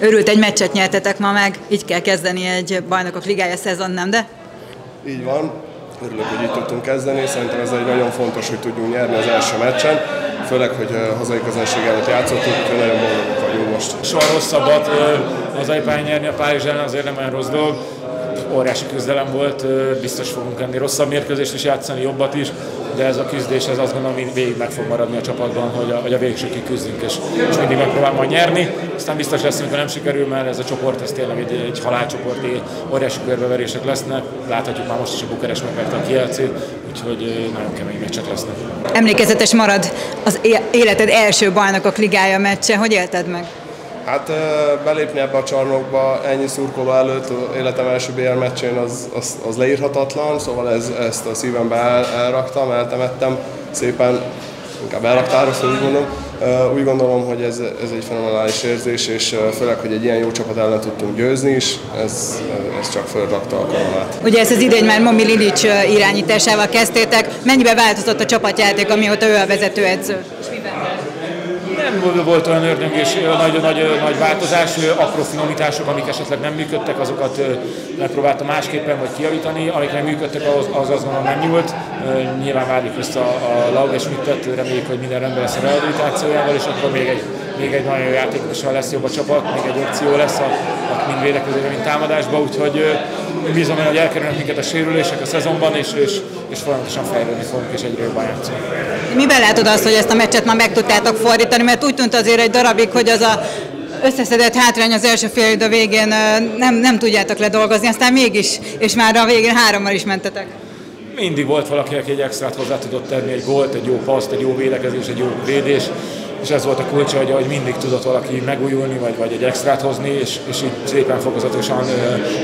Örült egy meccset nyertetek ma meg, így kell kezdeni egy bajnokok ligája szezon, nem de? Így van, örülök, hogy így tudtunk kezdeni, szerintem ez egy nagyon fontos, hogy tudjunk nyerni az első meccsen, főleg, hogy hazai közönség előtt játszottuk, úgyhogy nagyon boldogok vagyunk most. Soha rosszabbat hazai pályán nyerni a Párizs ellen azért nem olyan rossz dolog óriási küzdelem volt, biztos fogunk enni rosszabb mérkőzést is játszani, jobbat is, de ez a küzdés ez azt gondolom, hogy végig meg fog maradni a csapatban, hogy a, hogy a végsőkig küzdünk, és, és mindig megpróbál majd nyerni. Aztán biztos lesz, amikor nem sikerül, mert ez a csoport ez tényleg egy, egy halálcsoport, óriási körbeverések lesznek. Láthatjuk már most is a Bukeres megverte a kielcét, úgyhogy nagyon kemény meccsek lesznek. Emlékezetes marad az életed első bajnokok ligája meccse, hogy élted meg? Hát belépni ebbe a csarnokba ennyi szurkoló előtt életem első BL meccsén az, az, az leírhatatlan, szóval ez, ezt a szívembe el, elraktam, eltemettem szépen, inkább elraktál, azt úgy mondom. Úgy gondolom, hogy ez, ez egy fenomenális érzés, és főleg, hogy egy ilyen jó csapat ellen tudtunk győzni is, ez, ez csak fölrakta a karonát. Ugye ezt az idény már Momi Lilic irányításával kezdtétek. Mennyibe változott a csapatjáték, amióta ő a vezetőedző? Nem volt olyan ördöngés, nagy, nagy, nagy változás, apró finomítások, amik esetleg nem működtek, azokat megpróbáltam másképpen vagy kiavítani, amik nem működtek, az az, az gondolom nem nyúlt. Nyilván várjuk vissza a Lauge Schmidtet, reméljük, hogy minden rendben lesz a rehabilitációjával, és akkor még egy, még egy nagyon jó játékossal lesz jobb a csapat, még egy opció lesz, a, a mind védekezésben, mind támadásban, úgyhogy bízom hogy elkerülnek minket a sérülések a szezonban, és, és, és folyamatosan fejlődni fogunk, és egyre jobban játszani. Miben látod azt, hogy ezt a meccset már meg tudtátok fordítani, mert úgy tűnt azért egy darabig, hogy az a összeszedett hátrány az első fél idő végén nem, nem tudjátok ledolgozni, aztán mégis, és már a végén hárommal is mentetek. Mindig volt valaki, aki egy extrát hozzá tudott tenni, egy gólt, egy jó paszt, egy jó védekezés, egy jó védés, és ez volt a kulcsa, hogy, hogy mindig tudott valaki megújulni, vagy, vagy egy extrát hozni, és, és így szépen fokozatosan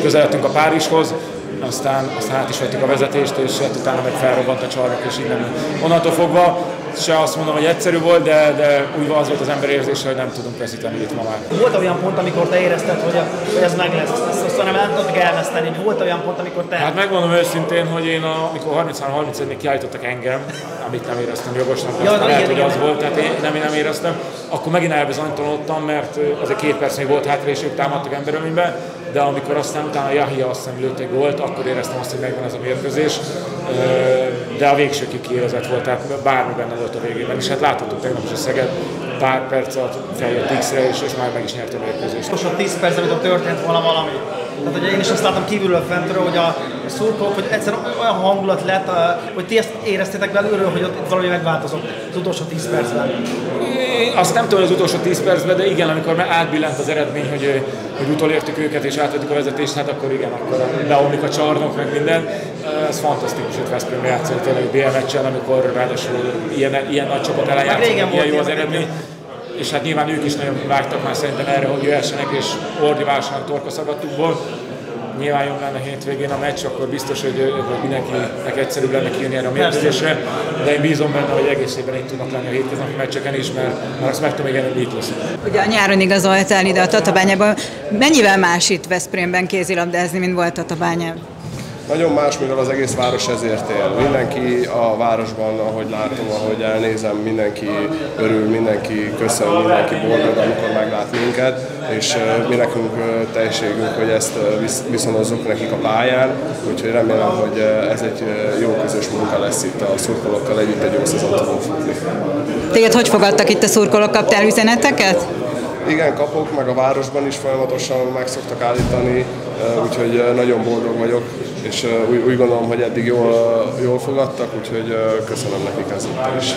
közeledtünk a Párizshoz, aztán, aztán át is vettük a vezetést, és hát utána meg felrobbant a csarnok, és innen onnantól fogva se azt mondom, hogy egyszerű volt, de, de úgy az volt az ember érzése, hogy nem tudunk veszíteni itt ma már. Volt olyan pont, amikor te érezted, hogy, hogy ez meg lesz, ezt aztán nem tudtuk elveszteni, volt olyan pont, amikor te... Hát megmondom őszintén, hogy én a, amikor 33-31-ig kiállítottak engem, amit nem éreztem jogosnak, ja, aztán lehet, hogy az volt, tehát én nem, én nem éreztem, akkor megint elbizonytalanodtam, mert azért két perc még volt hátra, és ők támadtak emberölménybe, de amikor aztán utána Jahia azt hiszem lőtt egy gólt, akkor éreztem azt, hogy megvan ez a mérkőzés, de a végsőkig kiérezett volt, tehát bármi benne volt a végében, és hát láthattuk tegnap is a Szeged pár perc alatt feljött X-re, és, és már meg is nyerte a mérkőzést. Most a 10 perc, amit történt volna valami. Tehát hogy én is azt láttam kívülről fentről, hogy a szurkolók, hogy egyszerűen olyan hangulat lett, hogy ti ezt éreztétek belülről, hogy ott valami megváltozott az utolsó 10 percben. Én azt nem tudom, az utolsó 10 percben, de igen, amikor már átbillent az eredmény, hogy, hogy utolértük őket és átvettük a vezetést, hát akkor igen, akkor beomlik a csarnok, meg minden. Ez fantasztikus, hogy Veszprém játszani tényleg BL meccsen, amikor ráadásul ilyen, ilyen nagy csapat ellen játszott, ilyen jó az eredmény és hát nyilván ők is nagyon vágytak már szerintem erre, hogy jöhessenek, és ordiválsanak torka szavattukból. Nyilván jobb lenne hétvégén a meccs, akkor biztos, hogy, hogy mindenkinek egyszerűbb lenne kijönni erre a mérkőzésre, de én bízom benne, hogy egész évben itt tudnak lenni a hétköznapi meccseken is, mert, mert azt meg tudom igen, hogy itt lesz. Ugye a nyáron igazoltál ide a Tatabányában. Mennyivel más itt Veszprémben kézilabdázni, mint volt Tatabányában? Nagyon más, mivel az egész város ezért él. Mindenki a városban, ahogy látom, ahogy elnézem, mindenki örül, mindenki köszön, mindenki boldog, amikor meglát minket, és mi nekünk teljességünk, hogy ezt viszonozzuk nekik a pályán, úgyhogy remélem, hogy ez egy jó közös munka lesz itt a szurkolókkal együtt, egy jó szezon tudunk futni. Téged hogy fogadtak itt a szurkolók? Kaptál üzeneteket? Igen, kapok, meg a városban is folyamatosan meg szoktak állítani, úgyhogy nagyon boldog vagyok, és úgy, úgy gondolom, hogy eddig jól, jól fogadtak, úgyhogy köszönöm nekik ezúttal is.